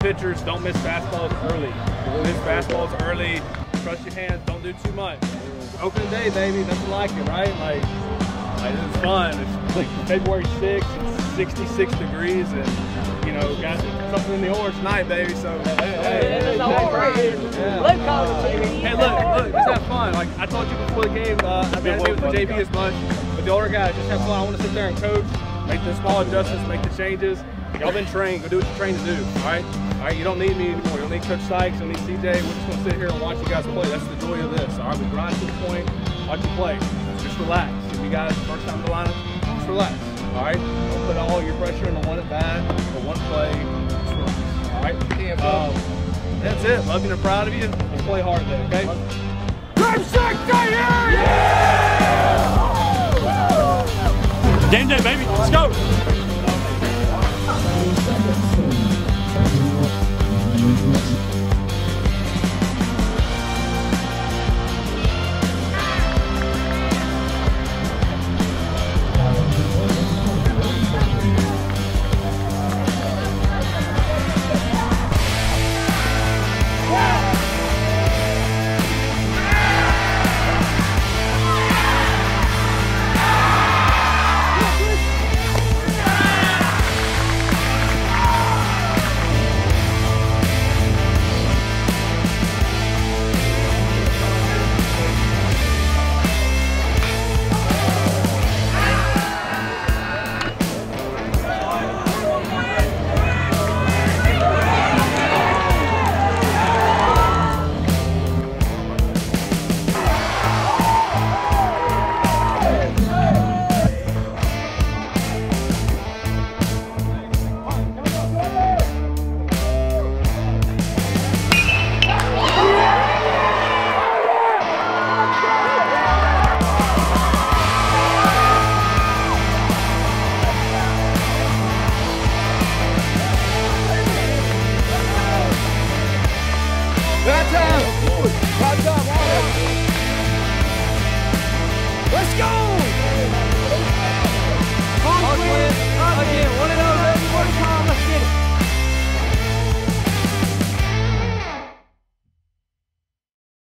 Pitchers don't miss fastballs early. Miss fastballs early. Trust your hands. Don't do too much. Opening day, baby. Nothing like it, right? Like, like it's fun. It's like February 6th. It's 66 degrees, and you know, got something in the orange tonight, baby. So hey, hey, hey, hey, hey, hey, look, look, just have fun. Like I told you before the game, uh, I haven't been with the JV as much, but the older guys just have fun. I want to sit there and coach, make the small adjustments, make the changes. Y'all been trained. Go do what you're trained to do. All right. All right. You don't need me anymore. You don't need Coach Sykes. You don't need CJ. We're just gonna sit here and watch you guys play. That's the joy of this. All right. We grind to the point. Watch you play. Just relax. If you guys first time in the lineup, just relax. All right. Don't put all your pressure into one at bat or one play. Just relax. All right. Um, that's it. Love you and proud of you. And play hard today. Okay. Grab sack day Game day, baby. Let's go.